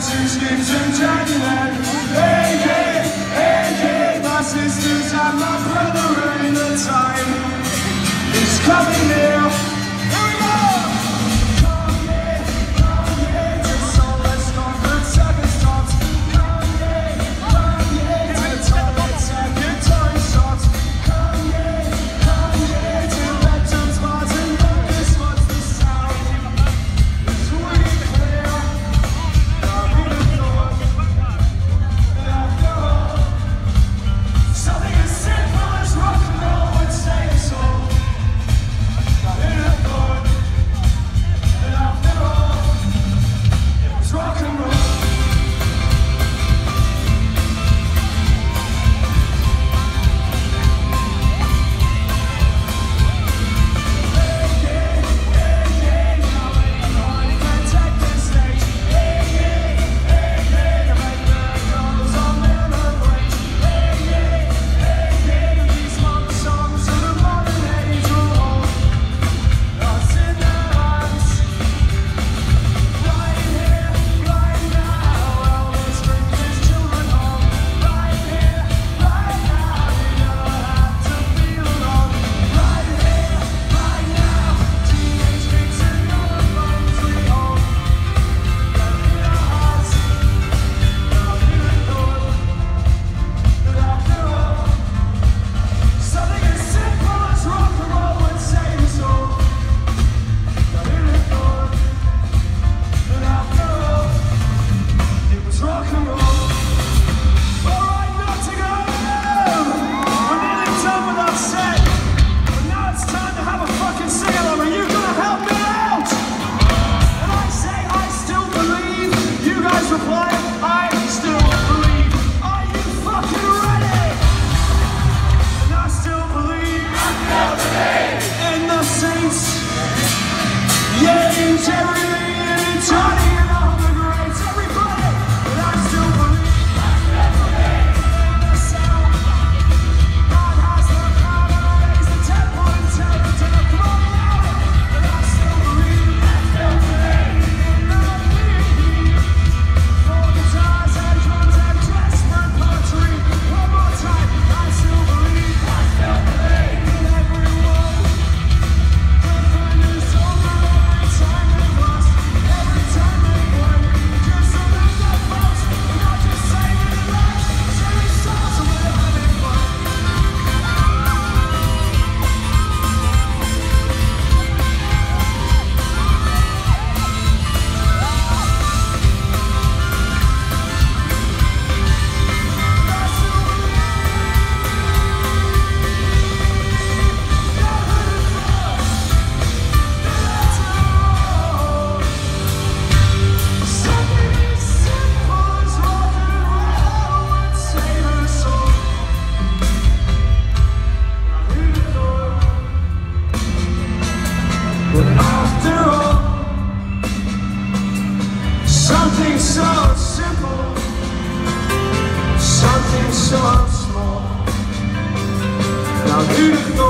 Six games in January. Hey! Something so simple, something so small, now beautiful.